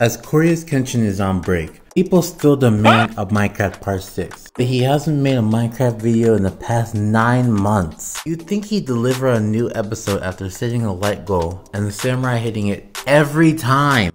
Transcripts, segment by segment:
As CoryxKenshin is on break, people still demand a Minecraft Part 6, but he hasn't made a Minecraft video in the past 9 months. You'd think he'd deliver a new episode after setting a light goal, and the samurai hitting it every time.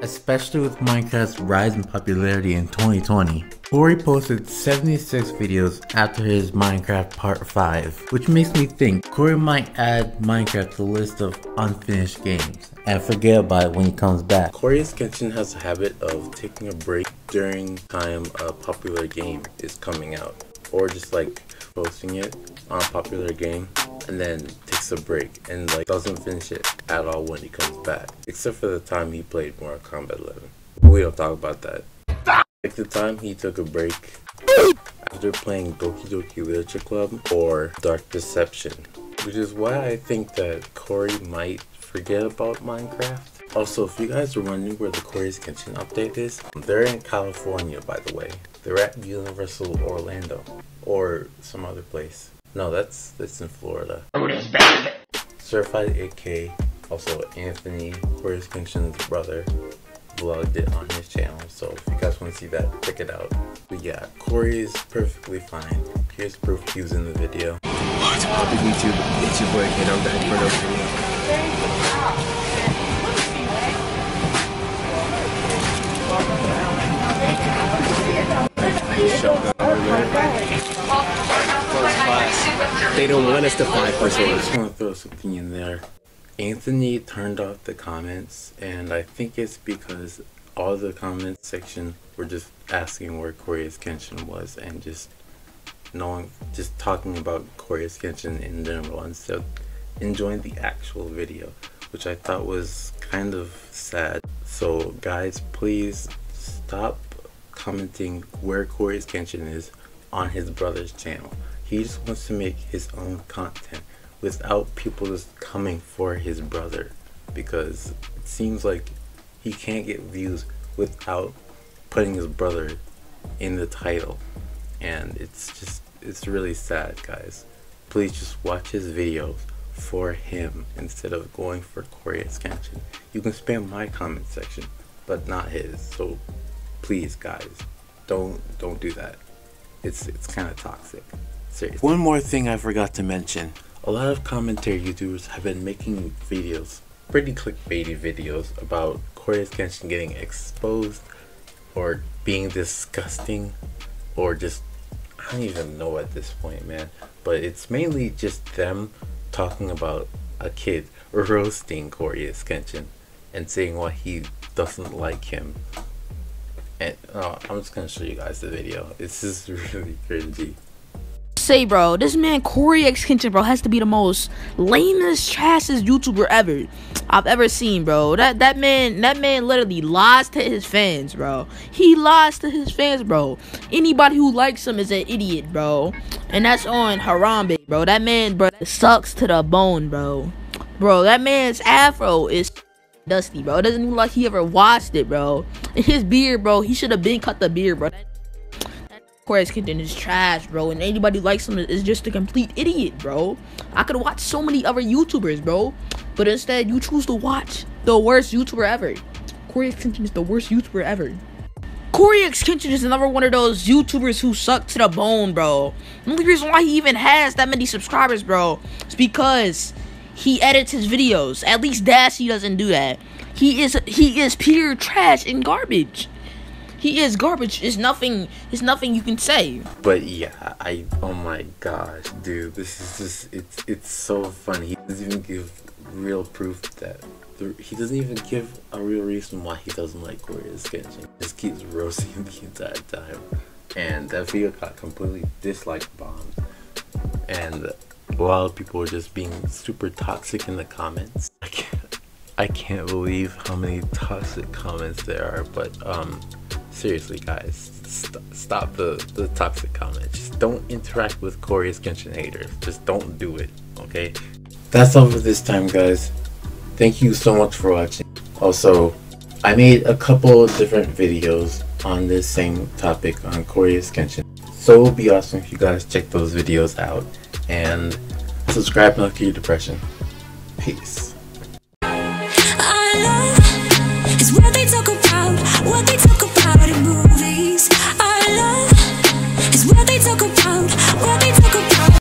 Especially with Minecraft's rise in popularity in 2020. Cory posted 76 videos after his Minecraft Part 5, which makes me think Cory might add Minecraft to the list of unfinished games and forget about it when he comes back. CoryxKenshin has a habit of taking a break during time a popular game is coming out or just like posting it on a popular game and then takes a break and like doesn't finish it at all when he comes back except for the time he played Mortal Kombat 11 we don't talk about that like the time he took a break after playing Doki Doki Literature Club or Dark Deception, which is why I think that Cory might forget about Minecraft. Also, if you guys are wondering where the CoryxKenshin update is, they're in California by the way. They're at Universal Orlando or some other place. No, that's that's in Florida. Certified 8K, also Anthony, CoryxKenshin's brother, vlogged it on his channel. So if you guys want to see that, check it out. But yeah, Cory is perfectly fine. Here's proof he was in the video. What's up, YouTube? It's your boy Kid. I'm back for another video. Shotgun over there. First class. They don't want us to fly first I order. just want to throw something in there. Anthony turned off the comments, and I think it's because all the comment section were just asking where CoryxKenshin was, and just knowing, just talking about CoryxKenshin in general instead of enjoying the actual video, which I thought was kind of sad. So guys, please stop commenting where CoryxKenshin is on his brother's channel. He just wants to make his own content without people just coming for his brother because it seems like he can't get views without putting his brother in the title. And it's just it's really sad guys. Please just watch his videos for him instead of going for CoryxKenshin you can spam my comment section but not his. So please guys don't don't do that. It's it's kind of toxic. Seriously. One more thing I forgot to mention a lot of commentary YouTubers have been making videos, pretty clickbaity videos about CoryxKenshin getting exposed or being disgusting or just I don't even know at this point, man. But it's mainly just them talking about a kid roasting CoryxKenshin and saying why he doesn't like him. And uh, I'm just gonna show you guys the video. It's just really cringy. Say, bro, this man CoryxKenshin, bro, has to be the most lamest, trashest YouTuber ever I've ever seen, bro. That that man, that man literally lies to his fans, bro. He lies to his fans, bro. Anybody who likes him is an idiot, bro. And that's on Harambe, bro. That man, bro, sucks to the bone, bro. Bro, that man's afro is dusty, bro. It doesn't look like he ever washed it, bro. And his beard, bro, he should have been cut the beard, bro. CoryxKenshin is trash, bro, and anybody likes him is just a complete idiot, bro. I could watch so many other YouTubers, bro, but instead you choose to watch the worst YouTuber ever. CoryxKenshin is the worst YouTuber ever. CoryxKenshin is another one of those YouTubers who suck to the bone, bro. The only reason why he even has that many subscribers, bro, is because he edits his videos. At least Dashie doesn't do that. He is he is pure trash and garbage. He is garbage. There's nothing. There's nothing you can say. But yeah, I oh my gosh, dude, this is just it's it's so funny. He doesn't even give real proof that he doesn't even give a real reason why he doesn't like CoryxKenshin. He just keeps roasting the entire time, and that video got completely dislike bombed, and a lot of people were just being super toxic in the comments. I can't, I can't believe how many toxic comments there are, but um seriously guys st- stop the, the toxic comments just don't interact with CoryxKenshin haters just don't do it okay? That's all for this time guys. Thank you so much for watching. Also I made a couple of different videos on this same topic on CoryxKenshin. So it would be awesome if you guys check those videos out and subscribe and your depression. Peace. Our love is worth what they talk